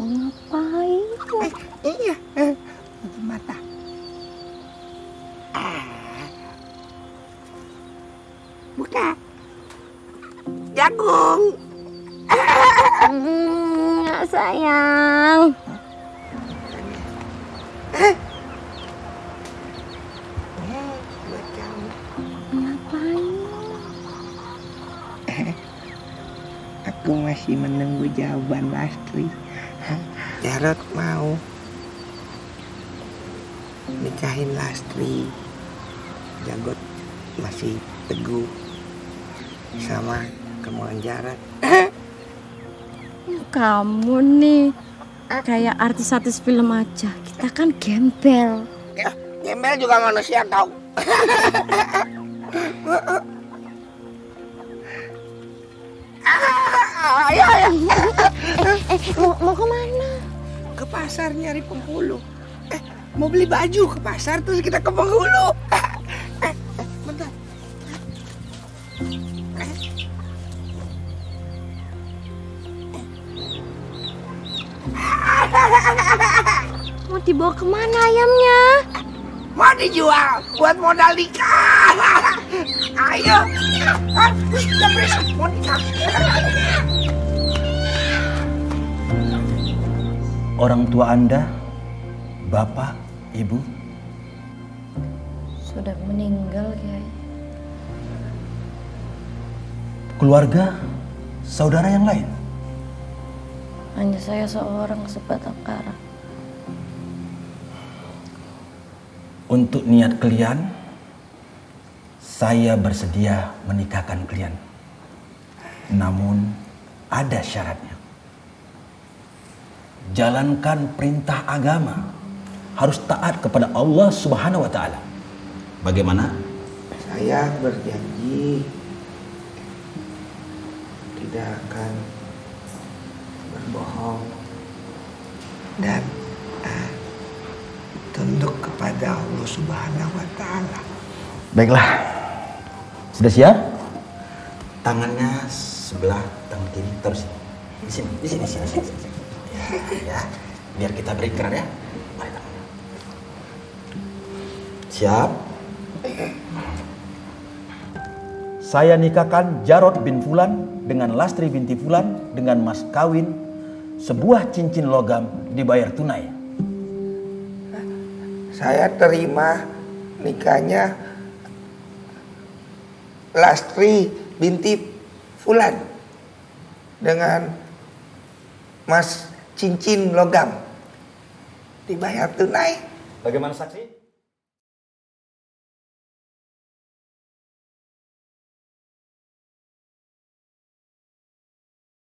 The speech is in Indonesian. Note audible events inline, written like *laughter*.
Mau ngapain? Eh, iya, eh, mata. Ah. Buka. Jagung. Hmm, sayang. Eh. Eh. Ngapain? Aku masih menunggu jawaban Lastri. Jarot mau nikahin Lastri. Jagot masih teguh sama kemauan Jarot. *laughs* Kamu nih kayak artis-artis film aja. Kita kan gembel. Ya, gembel juga manusia tahu. Ayo, ayo. Eh, mau, mau ke mana? Ke pasar nyari penghulu. Eh, mau beli baju ke pasar terus kita ke penghulu. *laughs* Eh, eh, bentar. Mau dibawa ke mana ayamnya? Mau dijual buat modal nikah. *laughs* Ayo. Ah, mau nikah. Orang tua Anda, bapak, ibu, Sudah meninggal, Kiai. keluarga, saudara yang lain. Hanya saya seorang sebatang kara. Untuk niat kalian, saya bersedia menikahkan kalian. Namun ada syaratnya. Jalankan perintah agama. Harus taat kepada Allah Subhanahu wa taala. Bagaimana? Saya berjanji tidak akan berbohong dan ah, tunduk kepada Allah Subhanahu wa taala. Baiklah. Sudah siap? Tangannya sebelah tangan kiri terus di sini, di sini, di sini, di sini. *laughs* Ya. Biar kita berikrar ya. Mari tangannya. Siap? Saya nikahkan Jarod bin Fulan dengan Lastri binti Fulan dengan mas kawin sebuah cincin logam dibayar tunai. Saya terima nikahnya Lastri binti Fulan dengan Mas cincin logam dibayar tunai. Bagaimana saksi?